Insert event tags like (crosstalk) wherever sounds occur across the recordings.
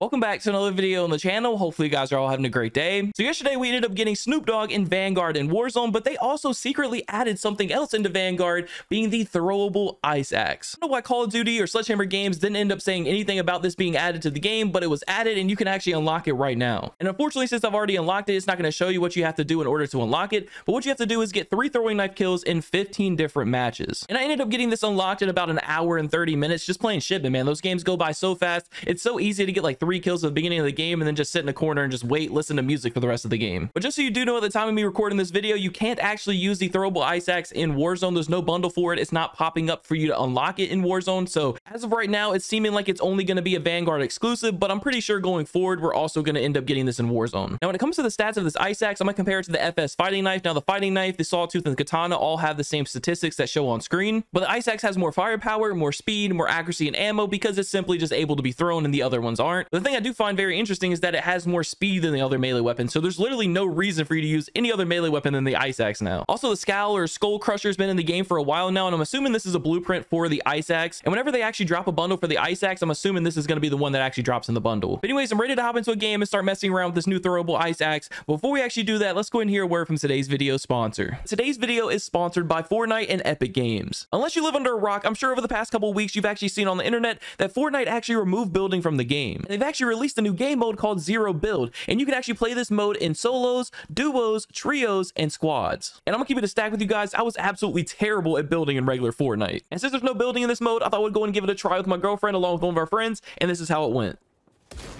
Welcome back to another video on the channel. Hopefully you guys are all having a great day. So yesterday we ended up getting Snoop Dogg in Vanguard and Warzone, but they also secretly added something else into Vanguard, being the throwable ice axe. I don't know why Call of Duty or Sledgehammer Games didn't end up saying anything about this being added to the game, but it was added and you can actually unlock it right now. And unfortunately, since I've already unlocked it, it's not going to show you what you have to do in order to unlock it, but what you have to do is get three throwing knife kills in 15 different matches. And I ended up getting this unlocked in about an hour and 30 minutes just playing shipment, man. Those games go by so fast. It's so easy to get like three kills at the beginning of the game and then just sit in a corner and just wait, listen to music for the rest of the game. But just so you do know at the time of me recording this video, you can't actually use the throwable ice axe in Warzone. There's no bundle for it. It's not popping up for you to unlock it in Warzone. So as of right now, it's seeming like it's only going to be a Vanguard exclusive, but I'm pretty sure going forward, we're also going to end up getting this in Warzone. Now, when it comes to the stats of this ice axe, I'm going to compare it to the FS fighting knife. Now, the fighting knife, the sawtooth, and the katana all have the same statistics that show on screen, but the ice axe has more firepower, more speed, more accuracy, and ammo because it's simply just able to be thrown and the other ones aren't. The thing I do find very interesting is that it has more speed than the other melee weapon, so there's literally no reason for you to use any other melee weapon than the Ice Axe now. Also, the Scowl or Skull Crusher has been in the game for a while now, and I'm assuming this is a blueprint for the Ice Axe. And whenever they actually drop a bundle for the Ice Axe, I'm assuming this is going to be the one that actually drops in the bundle. But anyways, I'm ready to hop into a game and start messing around with this new throwable Ice Axe. Before we actually do that, let's go and hear word from today's video sponsor. Today's video is sponsored by Fortnite and Epic Games. Unless you live under a rock, I'm sure over the past couple weeks you've actually seen on the internet that Fortnite actually removed building from the game. Actually released a new game mode called Zero Build, and you can actually play this mode in solos, duos, trios, and squads. And I'm gonna keep it a stack with you guys. I was absolutely terrible at building in regular Fortnite. And since there's no building in this mode, I thought I would go and give it a try with my girlfriend along with one of our friends, and this is how it went.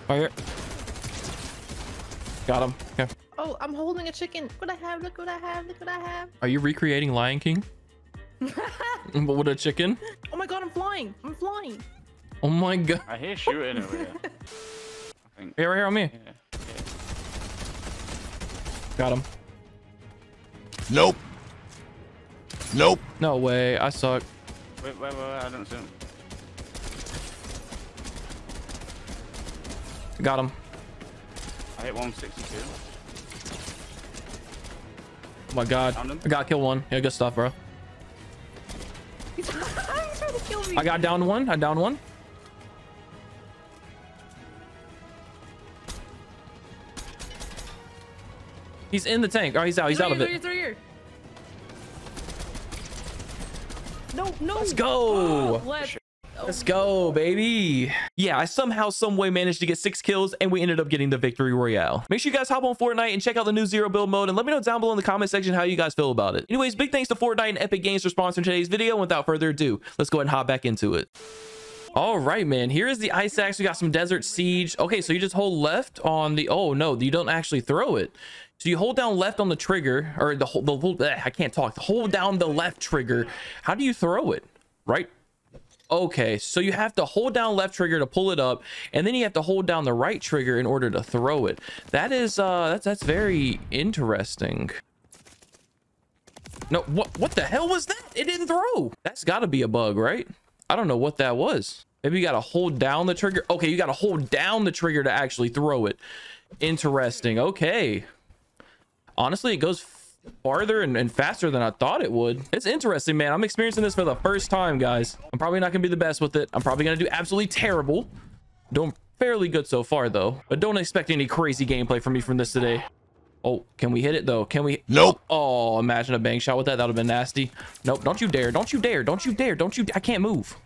Right here. Got him. Okay. Oh, I'm holding a chicken. Look what I have. Look what I have. Look what I have. Are you recreating Lion King? (laughs) but with a chicken? Oh my god, I'm flying. I'm flying. Oh my god. I hear shooting over here. (laughs) I think. Here, right here on me. Yeah. Got him. Nope. Nope. No way. I suck. Wait, wait, wait, wait, I don't see him. Got him. I hit 162. Oh my god. I got kill one. Yeah, good stuff, bro. (laughs) He's trying to kill me. I got down one. I down one. He's in the tank. Oh, he's out. He's out of right it. here, right here. No, no. Let's go. Oh, let's Let's go, baby. Yeah, I somehow, some way managed to get six kills and we ended up getting the victory royale. Make sure you guys hop on Fortnite and check out the new zero build mode and let me know down below in the comment section how you guys feel about it. Anyways, big thanks to Fortnite and Epic Games for sponsoring today's video. Without further ado, let's go ahead and hop back into it. All right, man. Here is the ice axe. We got some desert siege. Okay, so you just hold left on the. Oh no, you don't actually throw it. So you hold down left on the trigger, or the whole. The, I can't talk. Hold down the left trigger. How do you throw it? Right. Okay, so you have to hold down left trigger to pull it up, and then you have to hold down the right trigger in order to throw it. That is uh, that's that's very interesting. No, what what the hell was that? It didn't throw. That's got to be a bug, right? I don't know what that was. Maybe you got to hold down the trigger. Okay, you got to hold down the trigger to actually throw it. Interesting. Okay. Honestly, it goes farther and, and faster than I thought it would. It's interesting, man. I'm experiencing this for the first time, guys. I'm probably not going to be the best with it. I'm probably going to do absolutely terrible. Doing fairly good so far, though. But don't expect any crazy gameplay from me from this today. Oh, can we hit it, though? Can we? Nope. Oh, imagine a bang shot with that. That would have been nasty. Nope. Don't you dare. Don't you dare. Don't you dare. Don't you... I can't move.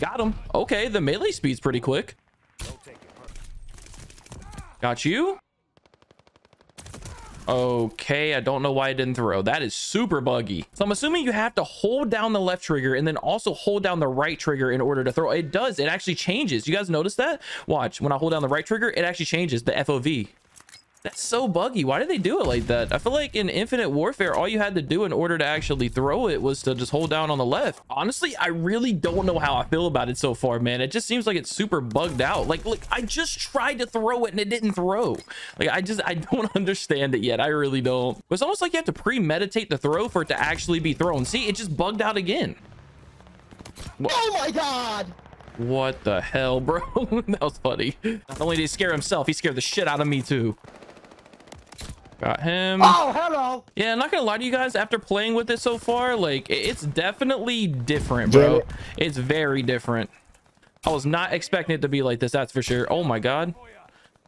Got him. Okay, the melee speed's pretty quick. Got you. Okay, I don't know why it didn't throw. That is super buggy. So I'm assuming you have to hold down the left trigger and then also hold down the right trigger in order to throw. It does. It actually changes. You guys notice that? Watch. When I hold down the right trigger, it actually changes the FOV. That's so buggy. Why did they do it like that? I feel like in Infinite Warfare, all you had to do in order to actually throw it was to just hold down on the left. Honestly, I really don't know how I feel about it so far, man. It just seems like it's super bugged out. Like, look, I just tried to throw it and it didn't throw. Like, I just, I (laughs) don't understand it yet. I really don't. It's almost like you have to premeditate the throw for it to actually be thrown. See, it just bugged out again. Oh my god! What the hell, bro? (laughs) that was funny. Not only did he scare himself, he scared the shit out of me too. Got him. Oh, hello! Yeah, I'm not gonna lie to you guys. After playing with it so far, like it's definitely different, bro. it. It's very different. I was not expecting it to be like this. That's for sure. Oh my God.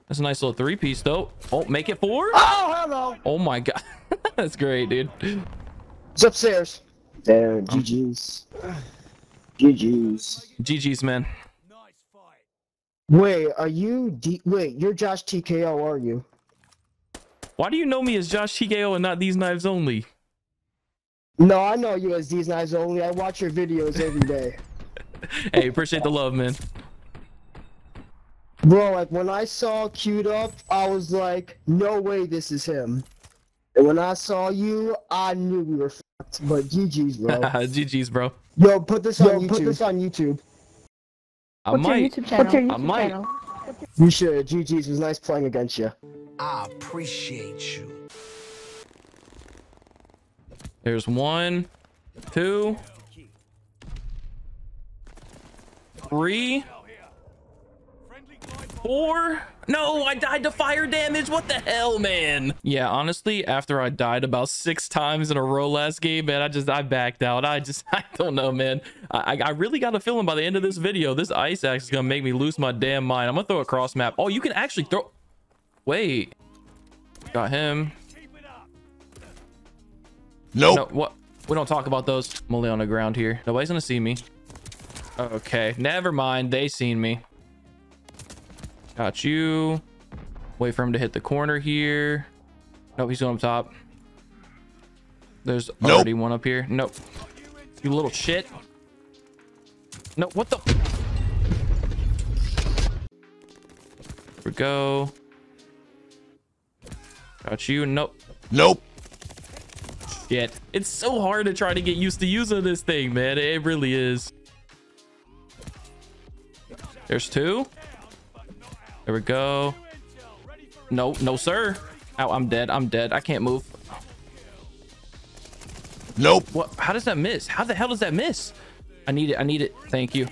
That's a nice little three piece though. Oh, make it four. Oh, hello. Oh my God. (laughs) That's great, dude. It's upstairs. There, um, GG's. GG's. GG's, man. Wait, are you D- wait, you're Josh TKO, are you? Why do you know me as Josh TKO and not these knives only? No, I know you as these knives only. I watch your videos every day. (laughs) Hey, appreciate the love, man. Bro, like when I saw queued up, I was like, no way this is him. And when I saw you, I knew we were fucked. But GG's, bro. (laughs) GG's, bro. Yo, put this on Yo, YouTube. put this on YouTube. I What's your. YouTube channel? What's your I YouTube might. channel? You should. GG's was nice playing against you. I appreciate you. There's one, two, three, four. No, I died to fire damage. What the hell, man? Yeah, honestly, after I died about six times in a row last game, man, I just I backed out. I just (laughs) I don't know, man. I I really got a feeling by the end of this video, this ice axe is gonna make me lose my damn mind. I'm gonna throw a cross map. Oh, you can actually throw. Wait, got him. Nope. No, what? We don't talk about those. I'm only on the ground here. Nobody's gonna see me. Okay, never mind. They seen me. Got you. Wait for him to hit the corner here. Nope, he's going up top. There's Nope. already one up here. Nope. You little shit. No, what the? Here we go. Got you. Nope. Nope. Shit. It's so hard to try to get used to using this thing, man. It really is. There's two. There we go. No, no, sir. Ow, I'm dead. I'm dead. I can't move. Nope. What? How does that miss? How the hell does that miss? I need it. I need it. Thank you.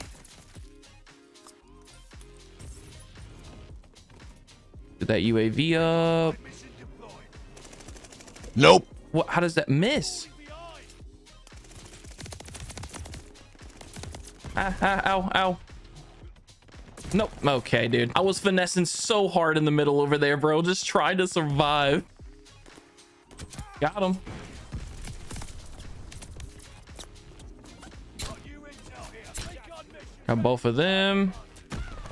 Get that UAV up. Nope. What? How does that miss? Ah, ah, ow, ow. Nope. Okay, dude. I was finessing so hard in the middle over there, bro. Just trying to survive. Got him. Got both of them.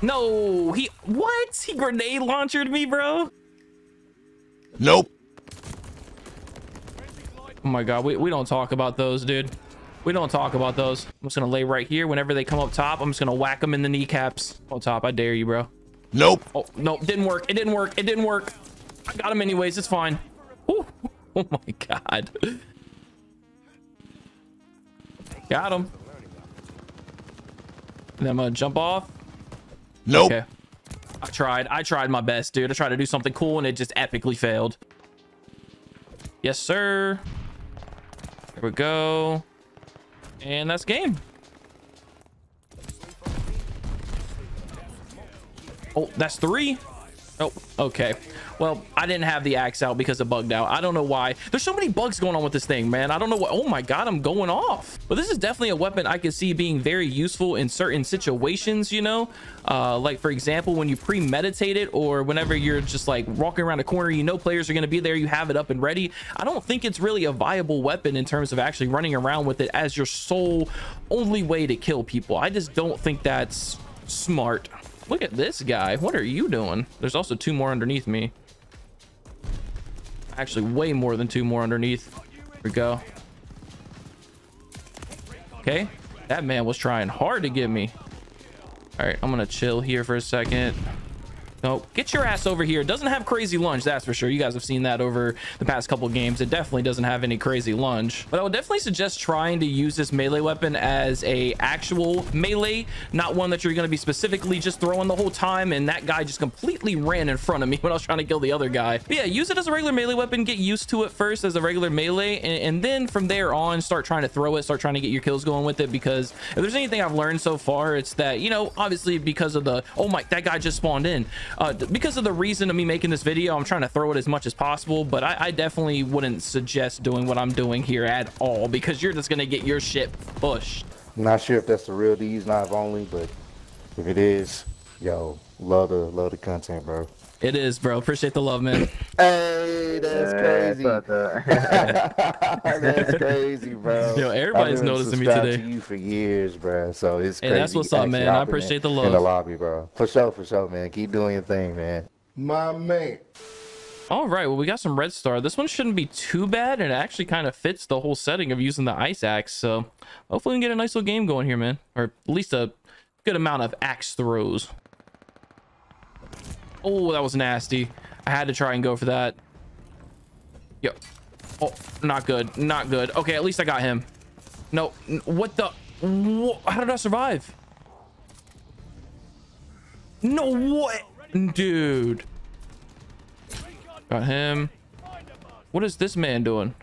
No, he what? He grenade launched me, bro. Nope. Oh my god, we, we don't talk about those, dude. We don't talk about those. I'm just gonna lay right here. Whenever they come up top, I'm just gonna whack them in the kneecaps. On top, I dare you, bro. Nope. Oh, no, didn't work. It didn't work. It didn't work. I got him anyways. It's fine. Whew. (laughs) Oh my god. Got him. And I'm gonna jump off. Nope. Okay. I tried. I tried my best, dude. I tried to do something cool and it just epically failed. Yes, sir. There we go. And that's game. Oh, that's three. Oh, okay. Well, I didn't have the axe out because it bugged out. I don't know why. There's so many bugs going on with this thing, man. I don't know what. Oh my God, I'm going off. But this is definitely a weapon I can see being very useful in certain situations, you know? Uh, like, for example, when you premeditate it or whenever you're just like walking around a corner, you know players are going to be there, you have it up and ready. I don't think it's really a viable weapon in terms of actually running around with it as your sole only way to kill people. I just don't think that's smart. Look at this guy. What are you doing? There's also two more underneath me. Actually, way more than two more underneath. Here we go. Okay. That man was trying hard to get me. All right, I'm going to chill here for a second. No, get your ass over here. It doesn't have crazy lunge, that's for sure. You guys have seen that over the past couple games. It definitely doesn't have any crazy lunge. But I would definitely suggest trying to use this melee weapon as a actual melee, not one that you're going to be specifically just throwing the whole time. And that guy just completely ran in front of me (laughs) when I was trying to kill the other guy. But yeah, use it as a regular melee weapon. Get used to it first as a regular melee. And, and then from there on, start trying to throw it, start trying to get your kills going with it. Because if there's anything I've learned so far, it's that, you know, obviously because of the, oh my, that guy just spawned in. Uh, because of the reason of me making this video, I'm trying to throw it as much as possible, but I, I definitely wouldn't suggest doing what I'm doing here at all because you're just gonna get your shit pushed. Not sure if that's the real these knives only, but If it is, yo, love the love the content, bro. It is, bro. Appreciate the love, man. Hey, that's Yeah, crazy. but, (laughs) (laughs) that's crazy, bro. Yo, everybody's I've been noticing me today. To you for years, bro. So it's Hey, crazy. that's what's up, man. I appreciate the love. In the lobby, bro. For sure, for sure, man. Keep doing your thing, man. My man. All right, well, we got some red star. This one shouldn't be too bad, and it actually kind of fits the whole setting of using the ice axe. So hopefully we can get a nice little game going here, man. Or at least a good amount of axe throws. Oh, that was nasty. I had to try and go for that. Yo. Oh, not good. Not good. Okay, at least I got him. No, what the? How did I survive? No, what? Dude. Got him. What is this man doing?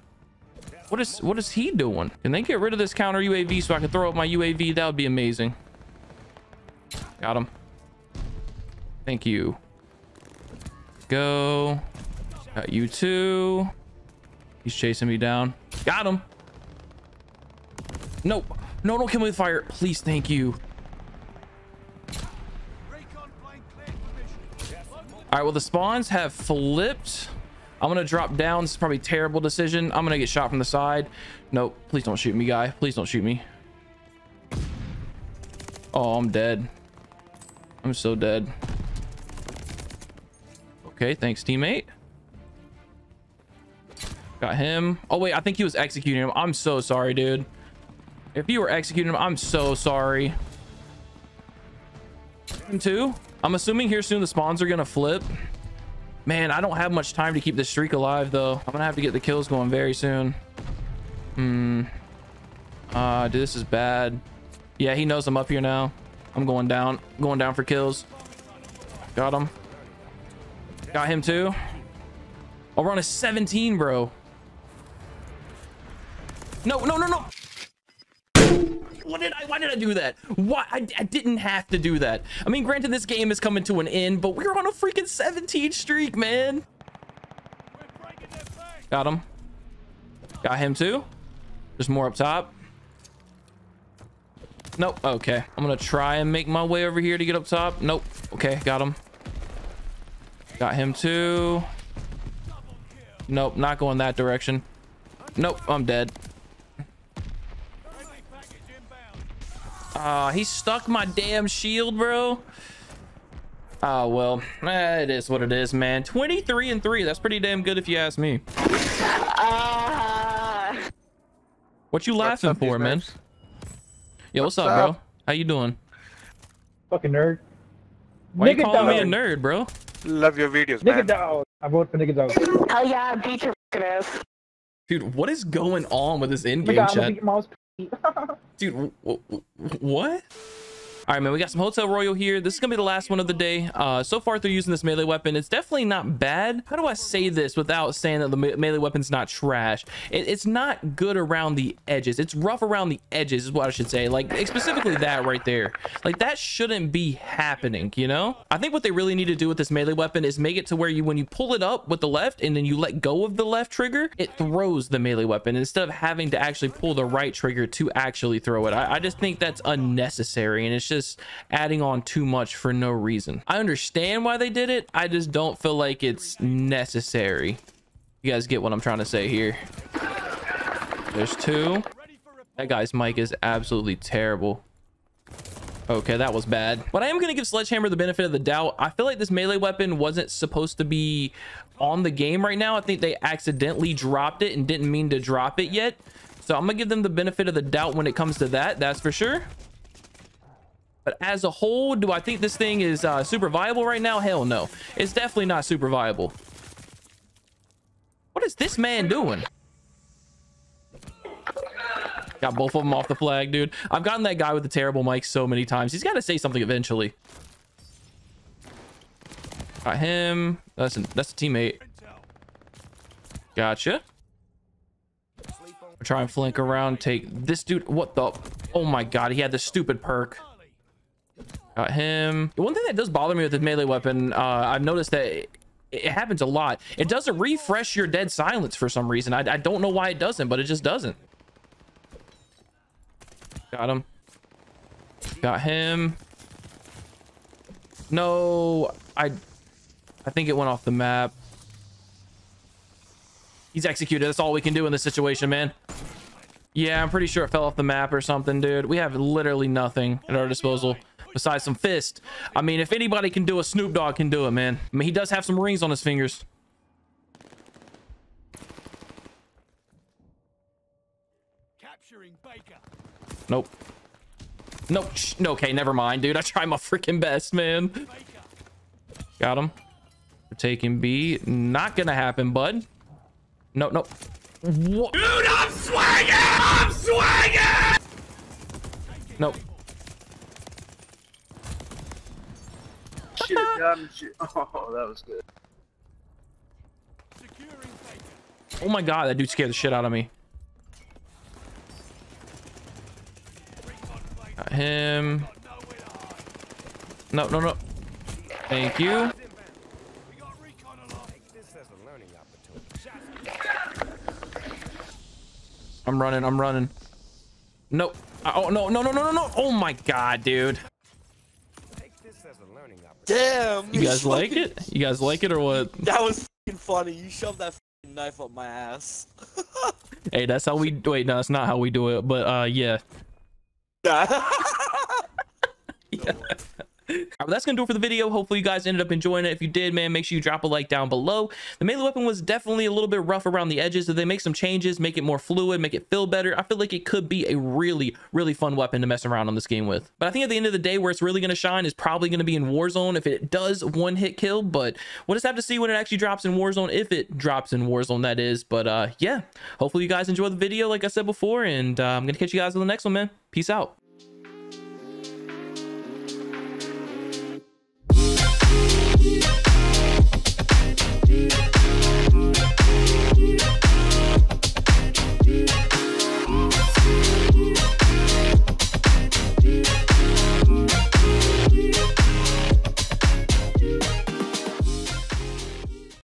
What is what is he doing? Can they get rid of this counter UAV so I can throw up my UAV? That would be amazing. Got him. Thank you. Go. Got you too. He's chasing me down. Got him. No. No, don't kill me with fire. Please, thank you. All right, well, the spawns have flipped. I'm gonna drop down. This is probably terrible decision. I'm gonna get shot from the side. Nope. Please don't shoot me, guy. Please don't shoot me. Oh, I'm dead. I'm so dead. Okay, thanks, teammate. Got him. Oh, wait, I think he was executing him. I'm so sorry, dude. If you were executing him, I'm so sorry. Him too. I'm assuming here soon the spawns are gonna flip. Man, I don't have much time to keep this streak alive, though. I'm gonna have to get the kills going very soon. Hmm. Uh, dude, this is bad. Yeah, he knows I'm up here now. I'm going down. Going down for kills. Got him. Got him too. Oh, we're on a 17, bro. No, no, no, no. What did I, why did I do that? Why? I, I didn't have to do that. I mean, granted, this game is coming to an end, but we're on a freaking 17 streak, man. Got him. Got him too. There's more up top. Nope. Okay. I'm going to try and make my way over here to get up top. Nope. Okay. Got him. Got him too. Nope. Not going that direction. Nope. I'm dead. Ah, he stuck my damn shield, bro. Oh, well, eh, it is what it is, man. 23 and 3. That's pretty damn good if you ask me. Ah. What you laughing for, man? nerds? Yo, what's, What's up, bro? How you doing? Fucking nerd. Why you Nigga calling me a nerd, bro? Love your videos, Nigga man. dog. I vote for nigga dog. Hell yeah, beat your fucking ass. Dude, what is going on with this in-game Nigga, I'm gonna chat? beat your mouse. (laughs) Dude, w- w- what? All right, man, we got some Hotel Royal here. This is gonna be the last one of the day. Uh, so far through using this melee weapon, it's definitely not bad. How do I say this without saying that the me- melee weapon's not trash? It- it's not good around the edges. It's rough around the edges is what I should say. Like specifically that right there. Like that shouldn't be happening, you know? I think what they really need to do with this melee weapon is make it to where you, when you pull it up with the left and then you let go of the left trigger, it throws the melee weapon instead of having to actually pull the right trigger to actually throw it. I, I just think that's unnecessary and it's just adding on too much for no reason. I understand why they did it. I just don't feel like it's necessary. You guys get what I'm trying to say here. There's two. That guy's mic is absolutely terrible. Okay, that was bad. But I am going to give Sledgehammer the benefit of the doubt. I feel like this melee weapon wasn't supposed to be on the game right now. I think they accidentally dropped it and didn't mean to drop it yet. So I'm going to give them the benefit of the doubt when it comes to that. That's for sure. But as a whole, do I think this thing is uh, super viable right now? Hell no. It's definitely not super viable. What is this man doing? Got both of them off the flag, dude. I've gotten that guy with the terrible mic so many times. He's got to say something eventually. Got him. That's a, that's a teammate. Gotcha. Try and flank around. Take this dude. What the? Oh my god. He had this stupid perk. Got him. One thing that does bother me with this melee weapon, uh, I've noticed that it, it happens a lot. It doesn't refresh your dead silence for some reason. I, I don't know why it doesn't, but it just doesn't. Got him. Got him. No, I, I think it went off the map. He's executed. That's all we can do in this situation, man. Yeah, I'm pretty sure it fell off the map or something, dude. We have literally nothing at our disposal besides some fist. I mean, if anybody can do it, Snoop Dogg can do it, man. I mean, he does have some rings on his fingers. Nope. Nope. Shh, no, okay, never mind, dude. I try my freaking best, man. Got him. We're taking B. Not gonna happen, bud. No, no. What? Dude, I'm swinging! I'm swinging! Nope. Shit, (laughs) gun, shit. (laughs) Oh, that was good. Oh my god, that dude scared the shit out of me. Got him. No, no, no. Thank you. I'm running. I'm running. Nope. Uh, oh, no, no, no, no, no, no. Oh my god, dude. Damn. You guys like it? You guys like it or what? That was fucking funny. You shoved that fucking knife up my ass. (laughs) Hey, that's how we wait. No, that's not how we do it. But uh, yeah. (laughs) yeah. (laughs) All right, well, that's gonna do it for the video. Hopefully you guys ended up enjoying it. If you did, man, make sure you drop a like down below. The melee weapon was definitely a little bit rough around the edges. If they make some changes, make it more fluid, make it feel better, I feel like it could be a really, really fun weapon to mess around on this game with. But I think at the end of the day, where it's really gonna shine is probably gonna be in Warzone if it does one hit kill. But we'll just have to see when it actually drops in Warzone, if it drops in Warzone, that is. But uh, yeah, hopefully you guys enjoy the video, like I said before, and uh, I'm gonna catch you guys on the next one, man. Peace out.